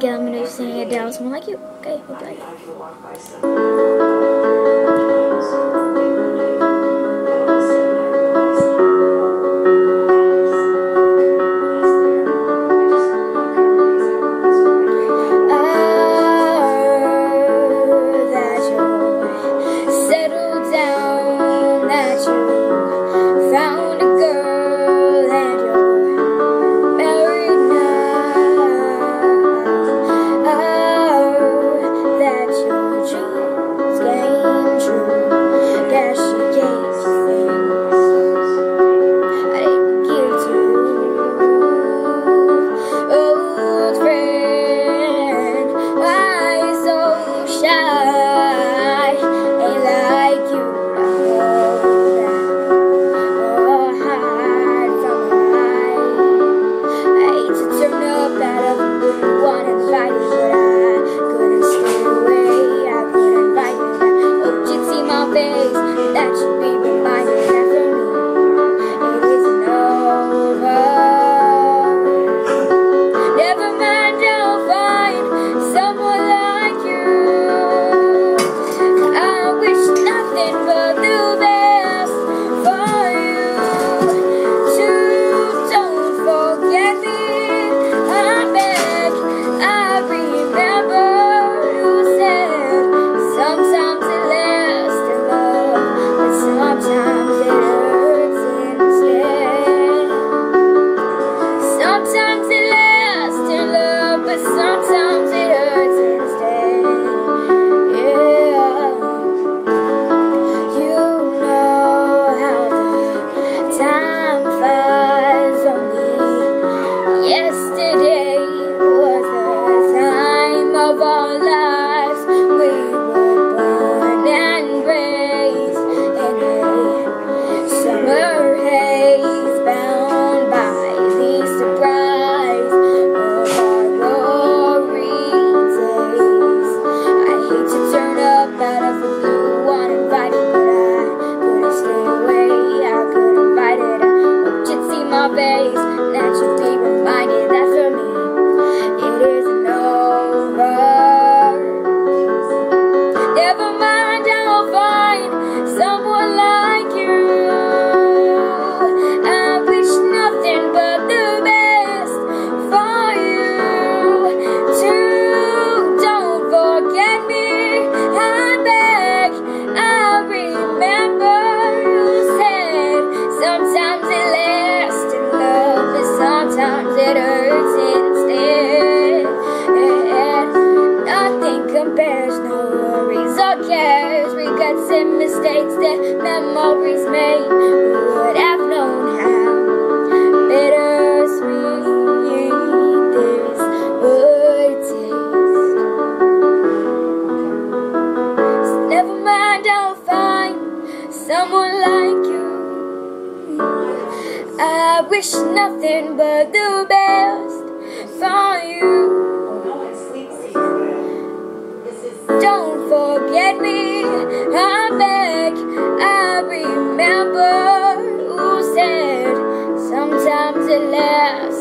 If you're saying it down. Someone like you. Okay, be Yes. hurts instead. Nothing compares, no worries or cares, regrets and mistakes that memories made would have known how bittersweet this would taste. So never mind, I'll find someone like. wish nothing but the best for you. Don't forget me, I beg, I remember who said sometimes it lasts.